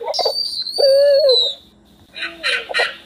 Thank you.